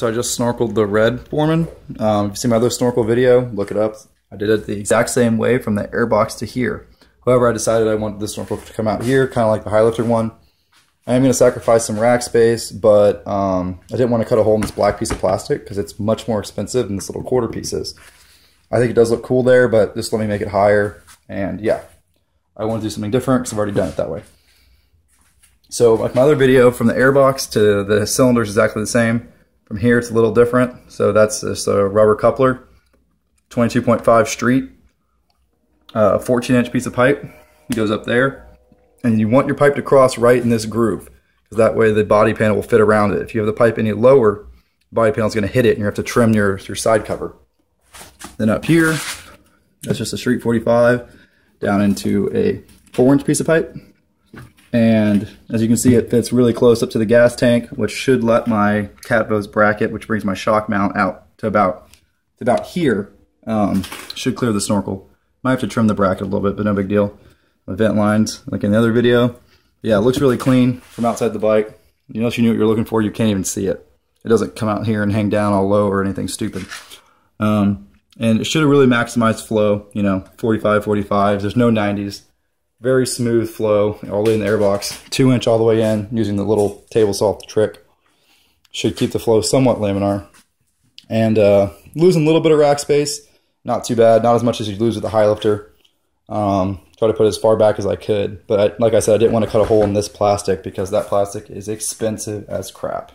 So I just snorkeled the red Foreman. Um, if you see my other snorkel video, look it up. I did it the exact same way from the airbox to here. However, I decided I wanted this snorkel to come out here, kind of like the high lifter one. I am going to sacrifice some rack space, but um, I didn't want to cut a hole in this black piece of plastic because it's much more expensive than this little quarter pieces. I think it does look cool there, but just let me make it higher. And yeah, I want to do something different because I've already done it that way. So like my other video, from the airbox to the cylinder is exactly the same. From here, it's a little different. So that's a rubber coupler, 22.5 street, uh, 14 inch piece of pipe. It goes up there. And you want your pipe to cross right in this groove. Because that way the body panel will fit around it. If you have the pipe any lower, the body panel is going to hit it and you have to trim your, your side cover. Then up here, that's just a street 45 down into a four inch piece of pipe. And as you can see, it fits really close up to the gas tank, which should let my Catvos bracket, which brings my shock mount out to about, to about here, um, should clear the snorkel. Might have to trim the bracket a little bit, but no big deal. My vent lines, like in the other video. Yeah, it looks really clean from outside the bike. Unless you knew what you're looking for, you can't even see it. It doesn't come out here and hang down all low or anything stupid. Um, and it should have really maximized flow, you know, 45, 45. There's no 90s very smooth flow all the way in the airbox. Two inch all the way in using the little table saw trick. Should keep the flow somewhat laminar. And uh, losing a little bit of rack space, not too bad. Not as much as you lose with the high lifter. Um, try to put as far back as I could. But I, like I said, I didn't want to cut a hole in this plastic because that plastic is expensive as crap.